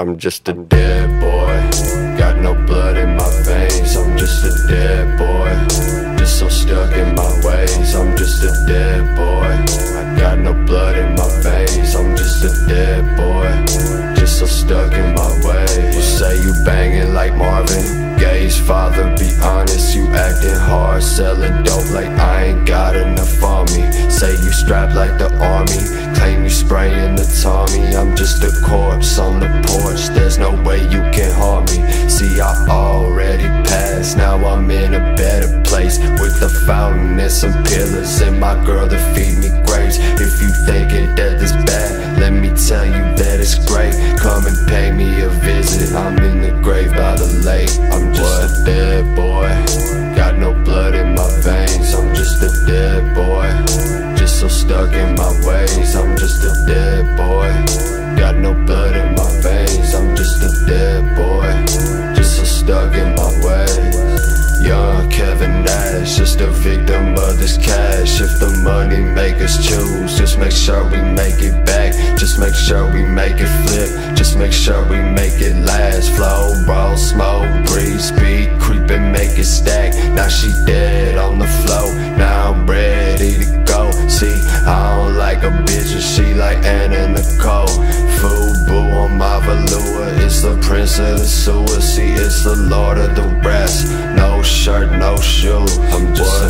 I'm just a dead boy. Got no blood in my veins. I'm just a dead boy. Just so stuck in my ways. I'm just a dead boy. I got no blood in my veins. I'm just a dead boy. Just so stuck in my ways. You say you banging like Marvin Gaye's father. Be honest, you acting strapped like the army. Claim you spraying the Tommy. I'm just a corpse on the porch. There's no way you can harm me. See, I already passed. Now I'm in a better place with a fountain and some pillars and my girl to feed me grapes. If you thinking that this bad, let me tell you that it's great. Come and pay me a visit. I'm in the grave by the lake. I'm stuck in my ways. I'm just a dead boy. Got no blood in my veins. I'm just a dead boy. Just so stuck in my ways. Young Kevin Nash, just a victim of this cash. If the money make us choose, just make sure we make it back. Just make sure we make it flip. Just make sure we make it last. Flow, roll, smoke, breathe, speed, creep and make it stack. Now she dead on the floor. Now I'm and she like Anna Nicole. Fubu on my velour. It's the prince of the sewer. See, it's the lord of the rest. No shirt, no shoe. I'm just a dead boy.